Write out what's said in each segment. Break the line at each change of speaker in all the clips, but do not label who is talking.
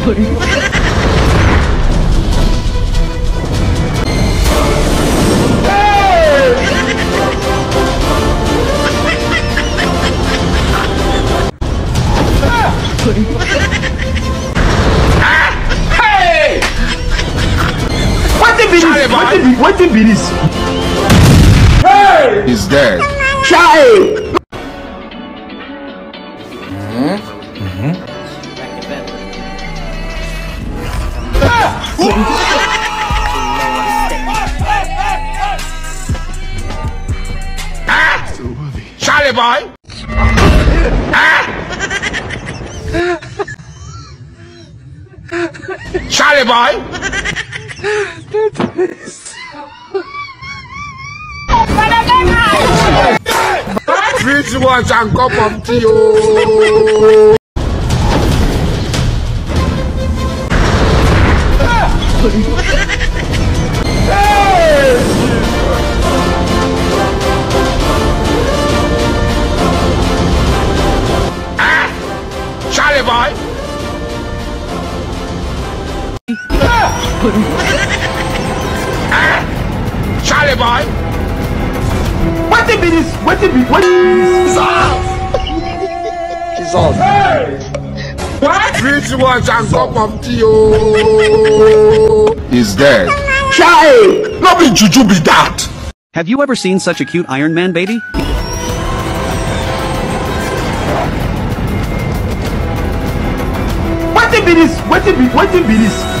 Hey!
Wetin be
Charlie
this?
boy.
Wetin be wetin be this?
He's dead.
Chai!
Charlie boy. Charlie boy. Which one and cup of tea? Oh. Oh. Charlie boy. Charlie boy.
Wetin be this? Wetin be wetin be this?
Which one and cup of tea? Oh. He's dead.
Chai!
No be juju be that.
Have you ever seen such a cute Iron Man baby?
Wetin be this? Wetin be wetin be this?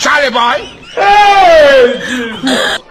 Charlie boy! Hey!